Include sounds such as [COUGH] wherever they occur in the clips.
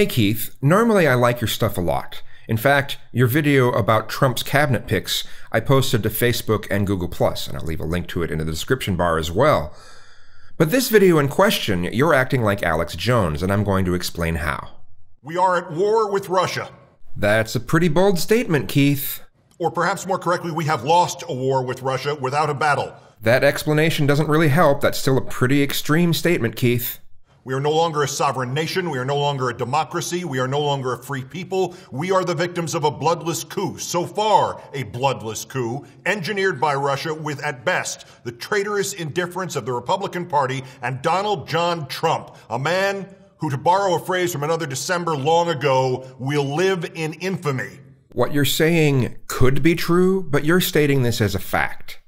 Hey Keith, normally I like your stuff a lot. In fact, your video about Trump's cabinet picks I posted to Facebook and Google+, and I'll leave a link to it in the description bar as well. But this video in question, you're acting like Alex Jones, and I'm going to explain how. We are at war with Russia. That's a pretty bold statement, Keith. Or perhaps more correctly, we have lost a war with Russia without a battle. That explanation doesn't really help. That's still a pretty extreme statement, Keith. We are no longer a sovereign nation. We are no longer a democracy. We are no longer a free people. We are the victims of a bloodless coup. So far, a bloodless coup engineered by Russia with, at best, the traitorous indifference of the Republican Party and Donald John Trump, a man who, to borrow a phrase from another December long ago, will live in infamy. What you're saying could be true, but you're stating this as a fact.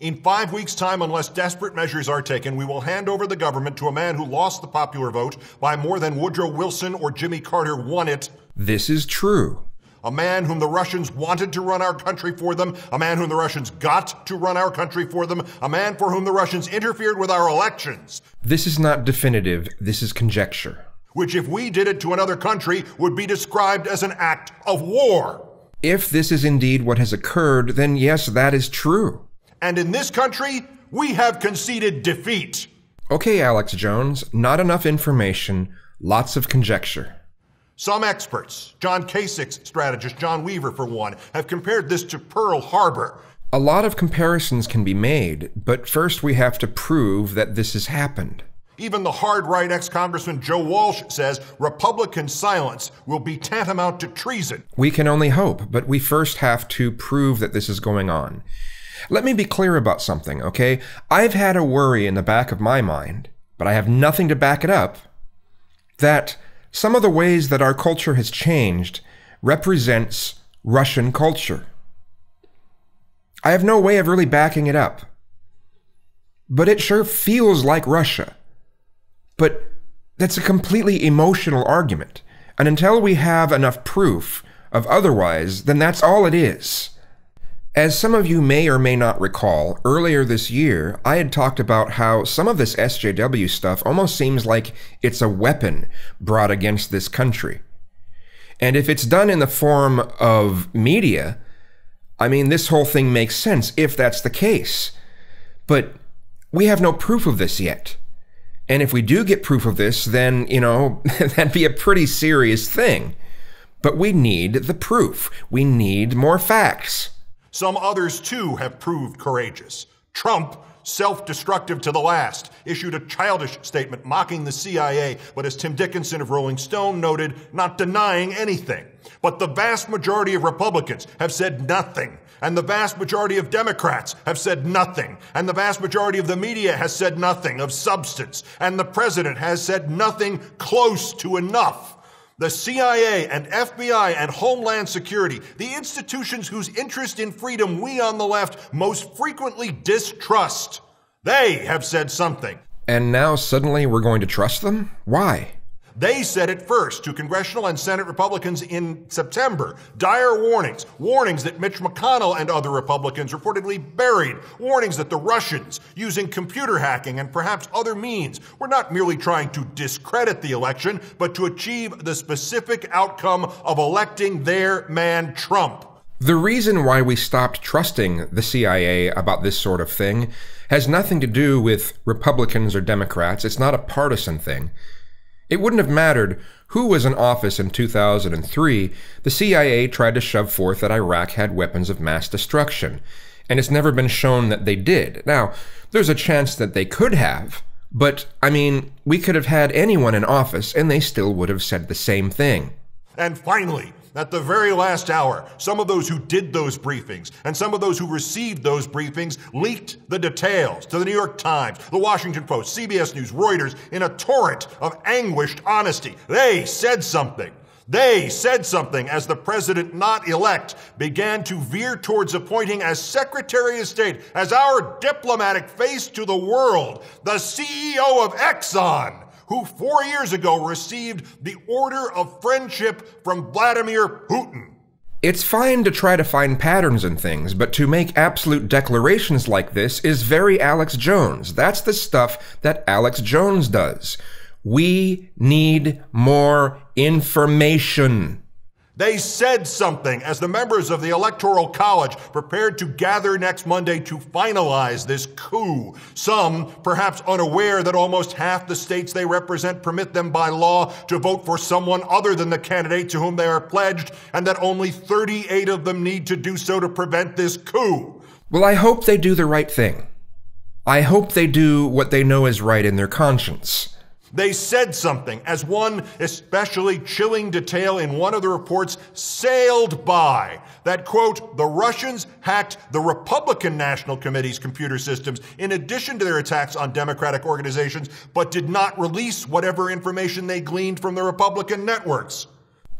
In five weeks' time, unless desperate measures are taken, we will hand over the government to a man who lost the popular vote by more than Woodrow Wilson or Jimmy Carter won it. This is true. A man whom the Russians wanted to run our country for them, a man whom the Russians got to run our country for them, a man for whom the Russians interfered with our elections. This is not definitive, this is conjecture. Which, if we did it to another country, would be described as an act of war. If this is indeed what has occurred, then yes, that is true. And in this country, we have conceded defeat. Okay, Alex Jones, not enough information, lots of conjecture. Some experts, John Kasich's strategist John Weaver for one, have compared this to Pearl Harbor. A lot of comparisons can be made, but first we have to prove that this has happened. Even the hard right ex Congressman Joe Walsh says Republican silence will be tantamount to treason. We can only hope, but we first have to prove that this is going on. Let me be clear about something, okay? I've had a worry in the back of my mind, but I have nothing to back it up, that some of the ways that our culture has changed represents Russian culture. I have no way of really backing it up. But it sure feels like Russia. But that's a completely emotional argument. And until we have enough proof of otherwise, then that's all it is. As some of you may or may not recall, earlier this year, I had talked about how some of this SJW stuff almost seems like it's a weapon brought against this country. And if it's done in the form of media, I mean, this whole thing makes sense if that's the case. But we have no proof of this yet. And if we do get proof of this, then, you know, [LAUGHS] that'd be a pretty serious thing. But we need the proof. We need more facts. Some others, too, have proved courageous. Trump, self destructive to the last, issued a childish statement mocking the CIA, but as Tim Dickinson of Rolling Stone noted, not denying anything. But the vast majority of Republicans have said nothing. And the vast majority of Democrats have said nothing. And the vast majority of the media has said nothing of substance. And the president has said nothing close to enough. The CIA and FBI and Homeland Security, the institutions whose interest in freedom we on the left most frequently distrust, they have said something. And now suddenly we're going to trust them? Why? They said it first to congressional and Senate Republicans in September. Dire warnings. Warnings that Mitch McConnell and other Republicans reportedly buried. Warnings that the Russians, using computer hacking and perhaps other means, were not merely trying to discredit the election, but to achieve the specific outcome of electing their man Trump. The reason why we stopped trusting the CIA about this sort of thing has nothing to do with Republicans or Democrats. It's not a partisan thing. It wouldn't have mattered who was in office in 2003. The CIA tried to shove forth that Iraq had weapons of mass destruction, and it's never been shown that they did. Now, there's a chance that they could have, but I mean, we could have had anyone in office and they still would have said the same thing. And finally, at the very last hour, some of those who did those briefings and some of those who received those briefings leaked the details to the New York Times, the Washington Post, CBS News, Reuters in a torrent of anguished honesty. They said something. They said something as the president not elect began to veer towards appointing as Secretary of State, as our diplomatic face to the world, the CEO of Exxon who four years ago received the Order of Friendship from Vladimir Putin. It's fine to try to find patterns in things, but to make absolute declarations like this is very Alex Jones. That's the stuff that Alex Jones does. We need more information. They said something as the members of the Electoral College prepared to gather next Monday to finalize this coup. Some, perhaps unaware that almost half the states they represent permit them by law to vote for someone other than the candidate to whom they are pledged, and that only 38 of them need to do so to prevent this coup. Well, I hope they do the right thing. I hope they do what they know is right in their conscience. They said something, as one especially chilling detail in one of the reports sailed by that, quote, the Russians hacked the Republican National Committee's computer systems in addition to their attacks on Democratic organizations, but did not release whatever information they gleaned from the Republican networks.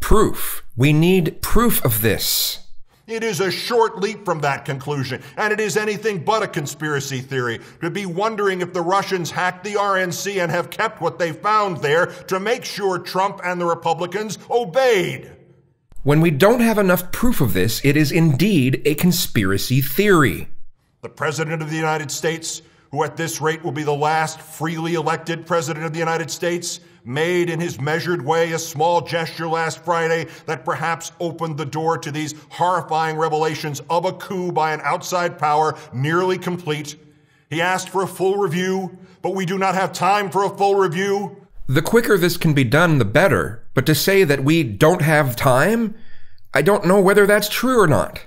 Proof. We need proof of this. It is a short leap from that conclusion, and it is anything but a conspiracy theory to be wondering if the Russians hacked the RNC and have kept what they found there to make sure Trump and the Republicans obeyed. When we don't have enough proof of this, it is indeed a conspiracy theory. The President of the United States, who at this rate will be the last freely elected President of the United States, made in his measured way a small gesture last Friday that perhaps opened the door to these horrifying revelations of a coup by an outside power nearly complete. He asked for a full review, but we do not have time for a full review. The quicker this can be done, the better. But to say that we don't have time, I don't know whether that's true or not.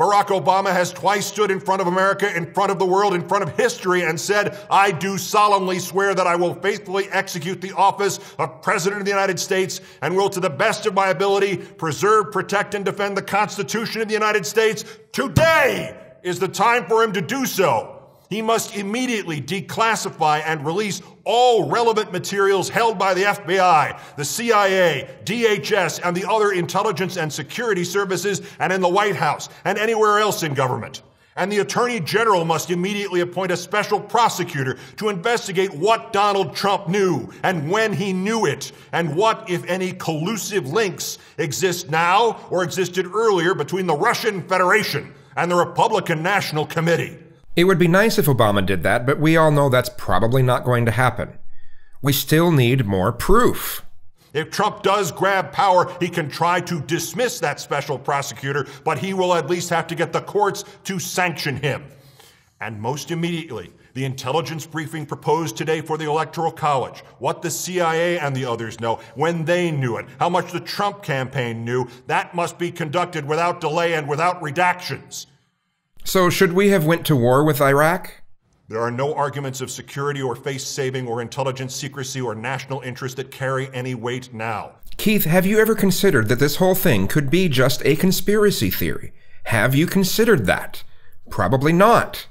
Barack Obama has twice stood in front of America, in front of the world, in front of history, and said, I do solemnly swear that I will faithfully execute the office of President of the United States and will, to the best of my ability, preserve, protect, and defend the Constitution of the United States. Today is the time for him to do so. He must immediately declassify and release all relevant materials held by the FBI, the CIA, DHS, and the other intelligence and security services, and in the White House, and anywhere else in government. And the Attorney General must immediately appoint a special prosecutor to investigate what Donald Trump knew and when he knew it, and what, if any, collusive links exist now or existed earlier between the Russian Federation and the Republican National Committee. It would be nice if Obama did that, but we all know that's probably not going to happen. We still need more proof. If Trump does grab power, he can try to dismiss that special prosecutor, but he will at least have to get the courts to sanction him. And most immediately, the intelligence briefing proposed today for the Electoral College, what the CIA and the others know, when they knew it, how much the Trump campaign knew, that must be conducted without delay and without redactions. So should we have went to war with Iraq? There are no arguments of security or face saving or intelligence secrecy or national interest that carry any weight now. Keith, have you ever considered that this whole thing could be just a conspiracy theory? Have you considered that? Probably not.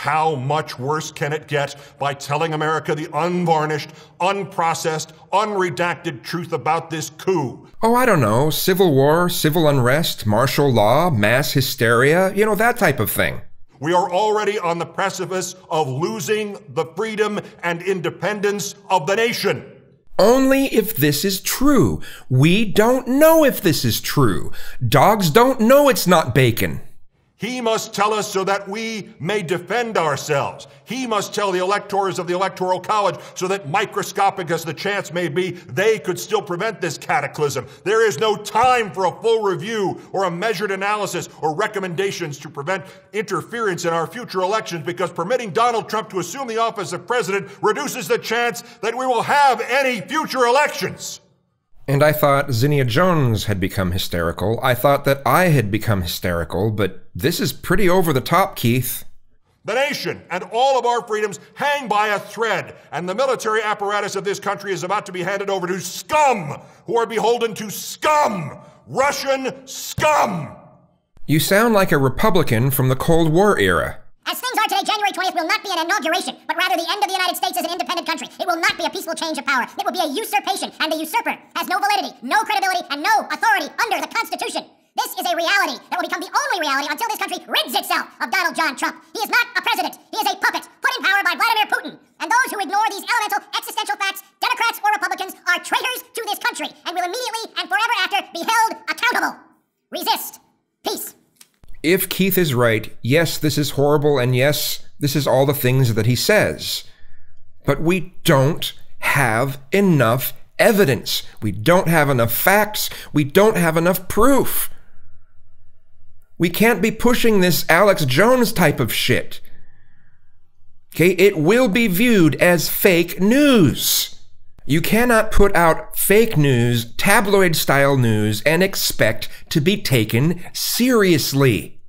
How much worse can it get by telling America the unvarnished, unprocessed, unredacted truth about this coup? Oh, I don't know. Civil war, civil unrest, martial law, mass hysteria, you know, that type of thing. We are already on the precipice of losing the freedom and independence of the nation. Only if this is true. We don't know if this is true. Dogs don't know it's not bacon. He must tell us so that we may defend ourselves. He must tell the electors of the Electoral College so that, microscopic as the chance may be, they could still prevent this cataclysm. There is no time for a full review or a measured analysis or recommendations to prevent interference in our future elections because permitting Donald Trump to assume the office of president reduces the chance that we will have any future elections. And I thought Zinnia Jones had become hysterical. I thought that I had become hysterical, but this is pretty over the top, Keith. The nation and all of our freedoms hang by a thread, and the military apparatus of this country is about to be handed over to scum who are beholden to scum! Russian scum! You sound like a Republican from the Cold War era. Today, January 20th will not be an inauguration, but rather the end of the United States as an independent country. It will not be a peaceful change of power. It will be a usurpation, and the usurper has no validity, no credibility, and no authority under the Constitution. This is a reality that will become the only reality until this country rids itself of Donald John Trump. He is not a president. He is a puppet put in power by Vladimir Putin. And those who ignore these elemental existential facts, If Keith is right, yes, this is horrible, and yes, this is all the things that he says. But we don't have enough evidence. We don't have enough facts. We don't have enough proof. We can't be pushing this Alex Jones type of shit. Okay, it will be viewed as fake news. You cannot put out fake news, tabloid style news, and expect to be taken seriously.